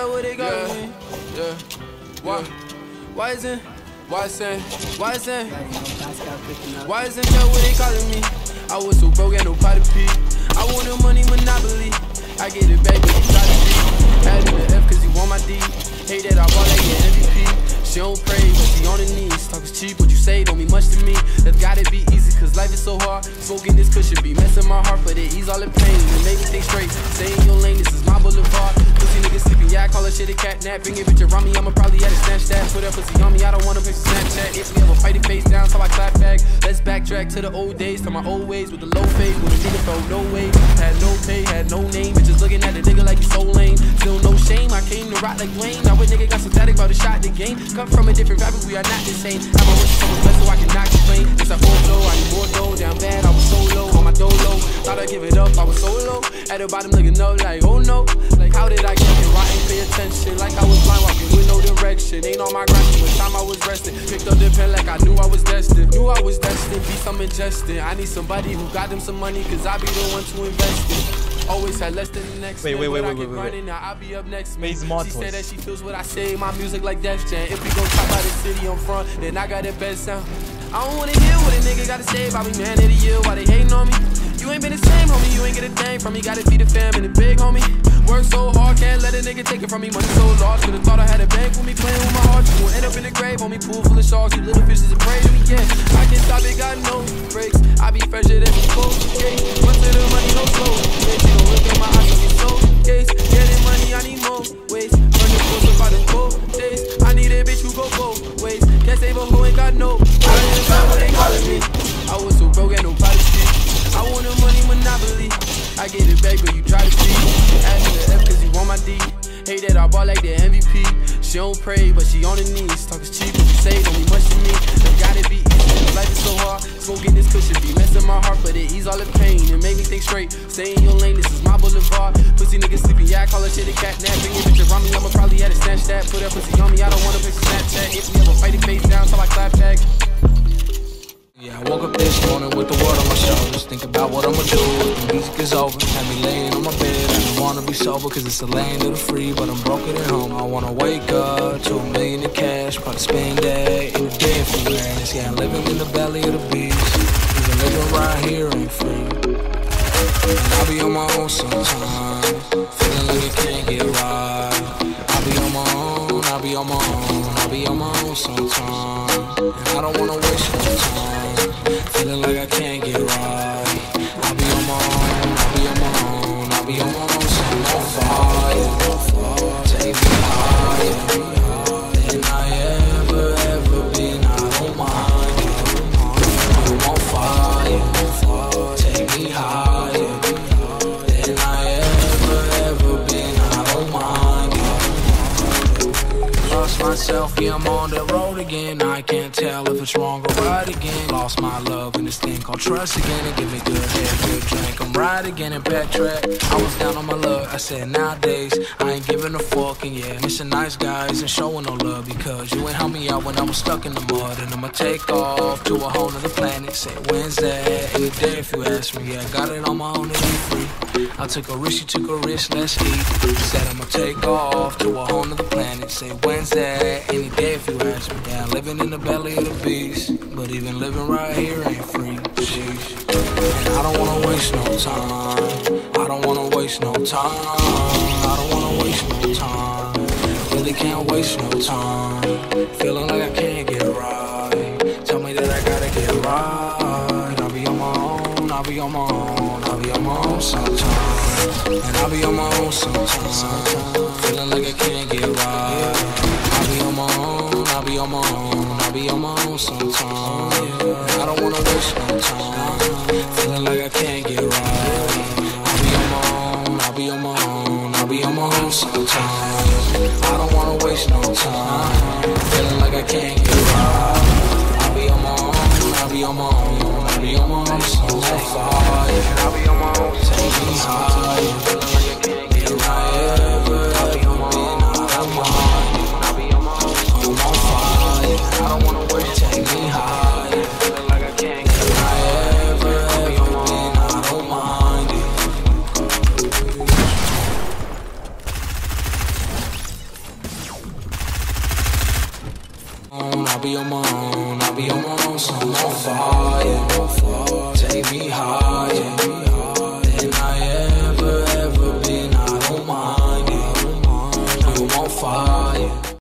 about what they got Yeah. me. Yeah. Why? Why isn't? Why saying? Why isn't? Why isn't that what they calling me? I was so broke, had no pot to pee. I want a money monopoly. I get it back, but you try to be. Adding the F cause you want my D. Hate that I bought like your MVP. She don't pray, but she on her knees. Talk is cheap, what you say don't mean much to me. That's gotta be easy, cause life is so hard. Smoking this cushion be messing my heart, but it ease all the pain and make me think straight. Stay in your lane, this is my boulevard. Pussy niggas sleeping, yeah, I call her shit a cat nap. Bring a bitch around me, I'ma probably to snatch that. Put that pussy on me, I don't wanna pick Snapchat. If we ever fight it face down, so I clap back. Let's backtrack to the old days, to my old ways with the low fade. With a nigga felt no way, had no pay, had no name. Bitches looking at the nigga like he's so lame. Still no shame, I came to rock like Wayne. Now a nigga got some static about the shot the game. Come from a different but we are not the same. Have my wish someone's best so I cannot complain. It's a full flow, I need more dough. Down bad, I was so low on my dolo. Thought I'd give it up, I was so low. At the bottom looking up like, oh no. Like how did I get on my grind from the time I was resting. Picked up the pen like I knew I was destined. Knew I was destined, be some ingesting. I need somebody who got them some money, cause I be the one to invest in. Always had less than the next Wait, wait, wait, wait, get wait, wait. Now I'll be up next. Maze Mod She said that she feels what I say. My music like Def Jam. If we go top out the city on front, then I got the best sound. I don't wanna hear what a nigga gotta say about me, man. Of the year, why they hating on me? You ain't been the same, homie. You ain't get a thing from me. Gotta feed the fam and the big homie. Work so hard, can't let a nigga take it from me. Money so large, could've thought I had a bank with me, playing with my heart. You gon' in the. Pool full of sharks, you little fishes and prey to me. Yeah, I can't stop it, got no breaks. I be fresher than before. Yeah, once to the money, no slow. Bitch, you don't look at my eyes, get so case. Getting money, I need more ways. Run the course about the four days. I need a bitch who go both ways. Can't save a hoe, ain't got no. I didn't know what they calling me. I was so broke, had no policy. I want a money monopoly. I get it back, but you try to see. Add me the F cause you want my D. Hate that I bought like the MVP. She don't pray, but she on her knees. Talk is cheap, but you say don't mean much to me. That gotta be easy. Life is so hard. Smoking this cushion be messing my heart, but it ease all the pain and make me think straight. Stay in your lane, this is my boulevard. Pussy niggas sleeping, yeah, I call her shit a cat nap. Bring your bitch around me, I'ma probably have to snatch that. Put that pussy on me, I don't wanna pick Snapchat. If we ever fight it face down, so I clap back. Yeah, I woke up this morning with the world on my shoulders. Think about what I'ma do the music is over. Had me laying on my bed. I don't wanna be sober, cause it's a land of the free. But I'm broken at home. I wanna wake up to a million in cash. Probably spend that in the day for. Yeah, I'm living in the belly of the beast. Even living right here ain't free. And I'll be on my own sometimes. Feeling like it can't get right. I'll be on my own, I'll be on my own, I'll be on my own sometimes. And I don't wanna waste no time. Feeling like I can't myself, yeah, I'm on the road again. I can't tell if it's wrong or right again. Lost my love in this thing called trust again. And give me good head, good drink. I'm right again and backtrack. I was down on my luck. I said nowadays I ain't giving a fuck. And yeah, missing nice guys and showing no love because you ain't help me out when I was stuck in the mud. And I'ma take off to a whole nother planet. Say that? Any day if you ask me. Yeah, I got it on my own and free. I took a risk, you took a risk, let's eat. Said I'ma take off to a whole nother planet. Say that? Any day if you ask me. Yeah, living in the belly of the beast. But even living right here ain't free. Sheesh. And I don't wanna waste no time. I don't wanna waste no time. I don't wanna waste no time. Really can't waste no time. Feeling like I I'll be on my own. I'll be on my own sometimes. And I'll be on my own sometimes. Feeling like I can't get right. I'll be on my own. I'll be on my own. I'll be on my own sometimes. And I don't wanna waste no time. Feeling like I can't get right. I'll be on my own. I'll be on my own. I'll be on my own sometimes. I don't wanna waste no time. Feeling like I can't get right. I'll be on my own. I'll be on my own. I'll be on my own sometimes. I'll be on my own. Take me I'll be on my own. I'm on fire. Take me Can I've be on my own. I'm on fire.